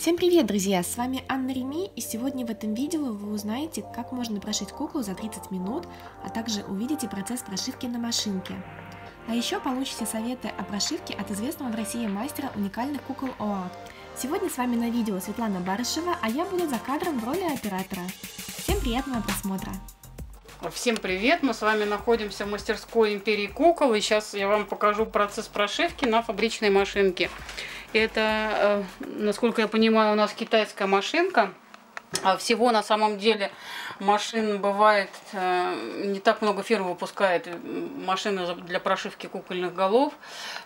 Всем привет, друзья! С вами Анна Реми, и сегодня в этом видео вы узнаете, как можно прошить куклу за 30 минут, а также увидите процесс прошивки на машинке. А еще получите советы о прошивке от известного в России мастера уникальных кукол ОА. Сегодня с вами на видео Светлана Барышева, а я буду за кадром в роли оператора. Всем приятного просмотра! Всем привет! Мы с вами находимся в мастерской Империи Кукол, и сейчас я вам покажу процесс прошивки на фабричной машинке. Это, э, насколько я понимаю, у нас китайская машинка. А всего на самом деле машин бывает, э, не так много фирм выпускает машины для прошивки кукольных голов.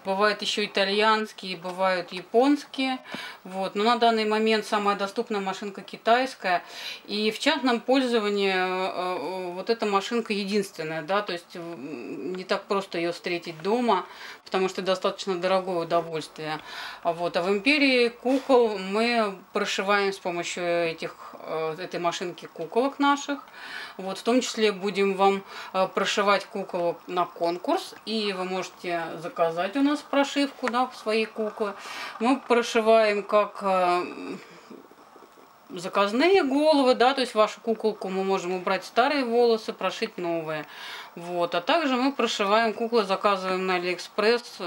Бывают еще итальянские, бывают японские. Вот. Но на данный момент самая доступная машинка китайская. И в частном пользовании э, вот эта машинка единственная. Да? То есть не так просто ее встретить дома, потому что достаточно дорогое удовольствие. Вот. А в империи кукол мы прошиваем с помощью этих Э, этой машинки куколок наших. Вот, в том числе будем вам э, прошивать куколок на конкурс. И вы можете заказать у нас прошивку да, своей куклы. Мы прошиваем как э, заказные головы, да, то есть вашу куколку мы можем убрать старые волосы, прошить новые. Вот. А также мы прошиваем куклы, заказываем на Алиэкспресс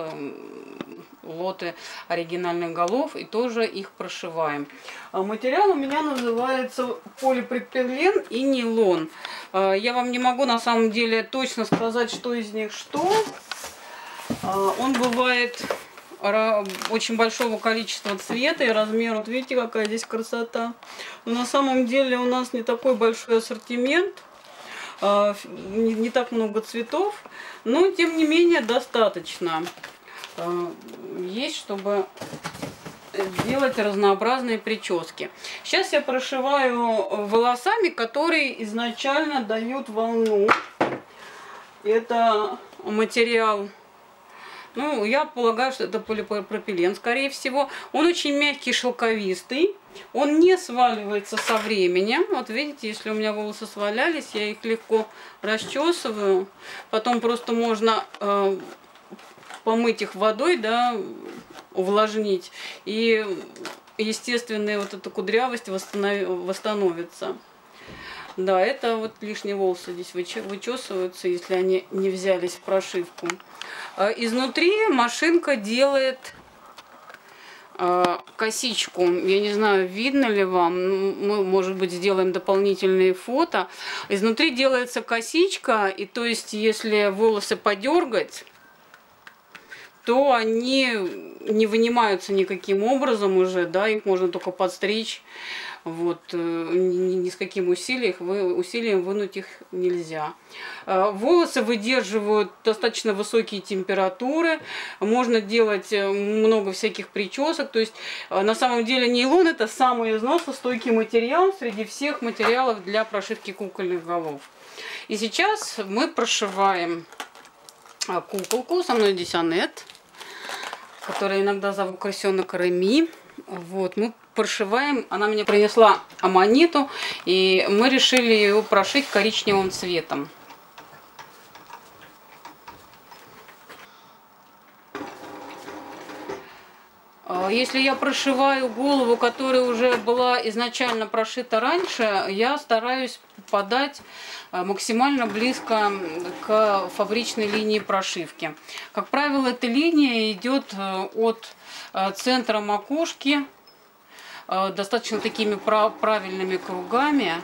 лоты оригинальных голов и тоже их прошиваем. А материал у меня называется полипропилен и нейлон. А, я вам не могу на самом деле точно сказать, что из них что. А, он бывает очень большого количества цвета и размера. Вот видите, какая здесь красота. Но на самом деле у нас не такой большой ассортимент. Не так много цветов. Но, тем не менее, достаточно. Э, есть, чтобы делать разнообразные прически. Сейчас я прошиваю волосами, которые изначально дают волну. Это материал, ну, я полагаю, что это полипропилен, скорее всего. Он очень мягкий, шелковистый. Он не сваливается со временем. Вот видите, если у меня волосы свалялись, я их легко расчесываю. Потом просто можно э, помыть их водой, да, увлажнить, и естественная вот эта кудрявость восстановится. Да, это вот лишние волосы здесь вычесываются, если они не взялись в прошивку. А изнутри машинка делает а, косичку. Я не знаю, видно ли вам. Мы, может быть, сделаем дополнительные фото. Изнутри делается косичка, и то есть, если волосы подергать, то они не вынимаются никаким образом уже, да, их можно только подстричь, вот, э, ни, ни с каким усилием, вы, усилием вынуть их нельзя. Э, волосы выдерживают достаточно высокие температуры, можно делать э, много всяких причесок, то есть на самом деле нейлон это самый износостойкий материал среди всех материалов для прошивки кукольных голов. И сейчас мы прошиваем куколку, со мной здесь которая иногда зовут крысенок Реми. Вот, мы прошиваем. Она мне принесла аммониту, и мы решили ее прошить коричневым цветом. А, если я прошиваю голову, которая уже была изначально прошита раньше, я стараюсь попадать а, максимально близко к фабричной линии прошивки. Как правило, эта линия идет э, от э, центра макушки достаточно такими правильными кругами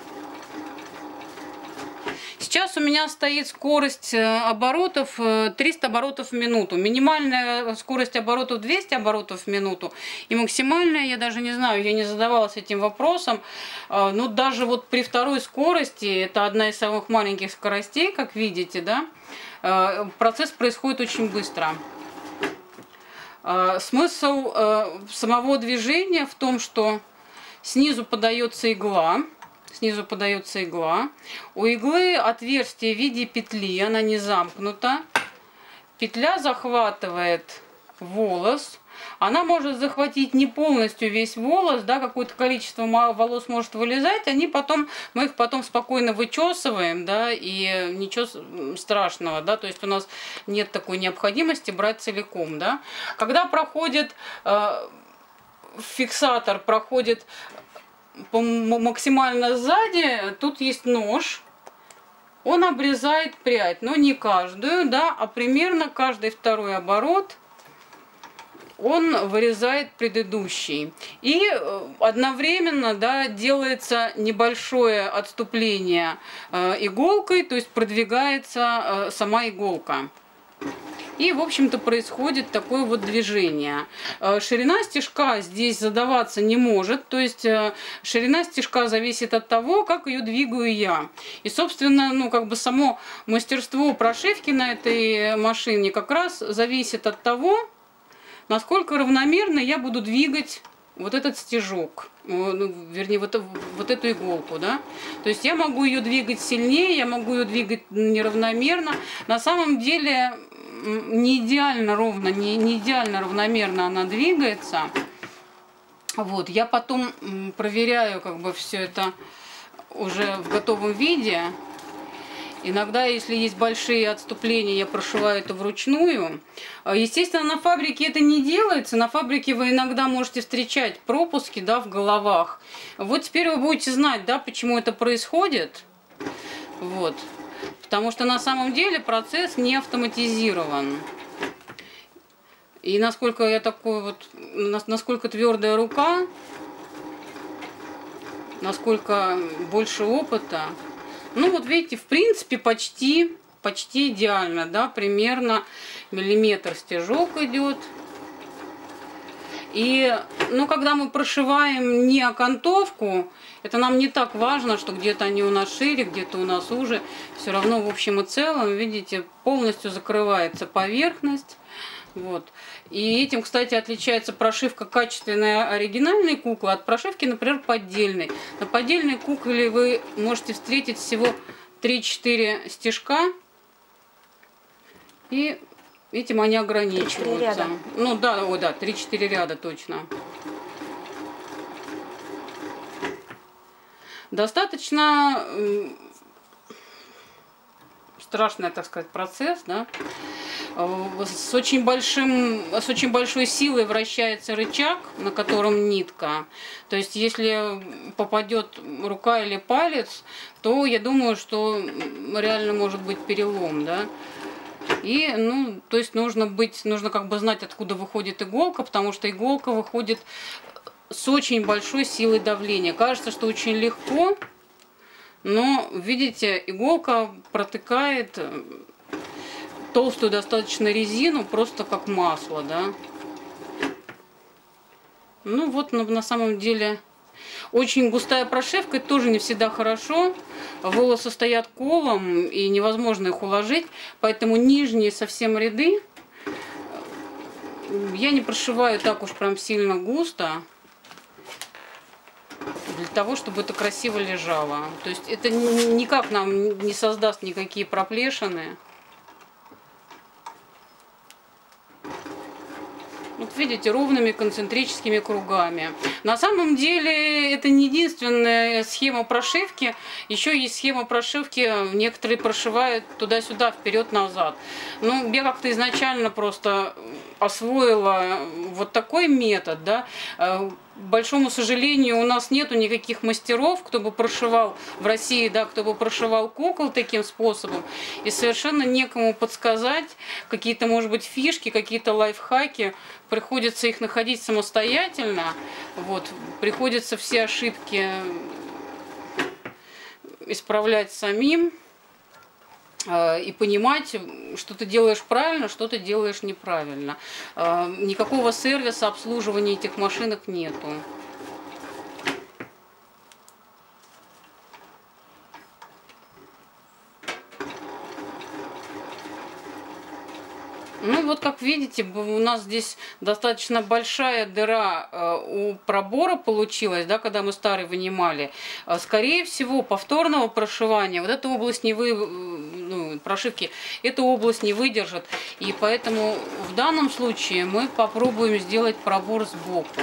Сейчас у меня стоит скорость э, оборотов 300 э, оборотов в минуту. Минимальная скорость оборотов 200 оборотов в минуту. И максимальная, я даже не знаю, я не задавалась этим вопросом. Э, Но ну, даже вот при второй скорости, это одна из самых маленьких скоростей, как видите, да, процесс происходит очень быстро. Смысл самого движения в том, что снизу подается игла, снизу подается игла. У иглы отверстие в виде петли, она не замкнута. Петля захватывает волос. Она может захватить не полностью весь волос, да, какое-то количество волос может вылезать, они потом, мы их потом спокойно вычесываем, да, и ничего страшного, да, то есть у нас нет такой необходимости брать целиком, да. Когда проходит э, фиксатор проходит максимально сзади, тут есть нож, он обрезает прядь, но не каждую, да, а примерно каждый второй оборот он вырезает предыдущий. И э, одновременно да, делается небольшое отступление э, иголкой, то есть продвигается э, сама иголка. И, в общем-то, происходит такое вот движение. Ширина стежка здесь задаваться не может, то есть ширина стежка зависит от того, как ее двигаю я. И, собственно, ну, как бы само мастерство прошивки на этой машине как раз зависит от того, насколько равномерно я буду двигать вот этот стежок, ну, вернее, вот, вот эту иголку, да. То есть я могу ее двигать сильнее, я могу ее двигать неравномерно. На самом деле не идеально ровно, не, не идеально равномерно она двигается. Вот, я потом проверяю как бы все это уже в готовом виде. Иногда, если есть большие отступления, я прошиваю это вручную. Естественно, на фабрике это не делается. На фабрике вы иногда можете встречать пропуски да, в головах. Вот теперь вы будете знать, да, почему это происходит. Вот. Потому что на самом деле процесс не автоматизирован. И насколько я такой вот, насколько твердая рука, насколько больше опыта. Ну вот видите, в принципе почти, почти идеально, да, примерно миллиметр стежок идет. И, ну, когда мы прошиваем не окантовку, это нам не так важно, что где-то они у нас шире, где-то у нас уже. Все равно, в общем и целом, видите, полностью закрывается поверхность. Вот. И этим, кстати, отличается прошивка качественной оригинальной куклы от прошивки, например, поддельной. На поддельной кукле вы можете встретить всего 3-4 стежка. И Этим они ограничиваются. Ну да, о, да, 3-4 ряда точно. Достаточно страшный, так сказать, процесс, да. С очень, большим, с очень большой силой вращается рычаг, на котором нитка. То есть, если попадет рука или палец, то я думаю, что реально может быть перелом, да. И, ну, то есть нужно быть, нужно как бы знать, откуда выходит иголка, потому что иголка выходит с очень большой силой давления. Кажется, что очень легко, но, видите, иголка протыкает э, толстую достаточно резину, просто как масло, да. Ну вот, на, на самом деле очень густая прошивка, это тоже не всегда хорошо. Волосы стоят колом, и невозможно их уложить. Поэтому нижние совсем ряды я не прошиваю так уж прям сильно густо. Для того, чтобы это красиво лежало. То есть это никак нам не создаст никакие проплешины. Видите, ровными концентрическими кругами. На самом деле это не единственная схема прошивки. Еще есть схема прошивки, некоторые прошивают туда-сюда, вперед-назад. Ну, я как-то изначально просто освоила вот такой метод, да, э, большому сожалению, у нас нету никаких мастеров, кто бы прошивал в России, да, кто бы прошивал кукол таким способом. И совершенно некому подсказать какие-то, может быть, фишки, какие-то лайфхаки. Приходится их находить самостоятельно. Вот. Приходится все ошибки исправлять самим. Э, и понимать, что ты делаешь правильно, что ты делаешь неправильно. Э, никакого сервиса обслуживания этих машинок нету. Ну вот как видите, у нас здесь достаточно большая дыра э, у пробора получилась, да, когда мы старый вынимали. Скорее всего, повторного прошивания, вот эта область не вы, прошивки, эту область не выдержит. И поэтому в данном случае мы попробуем сделать пробор сбоку.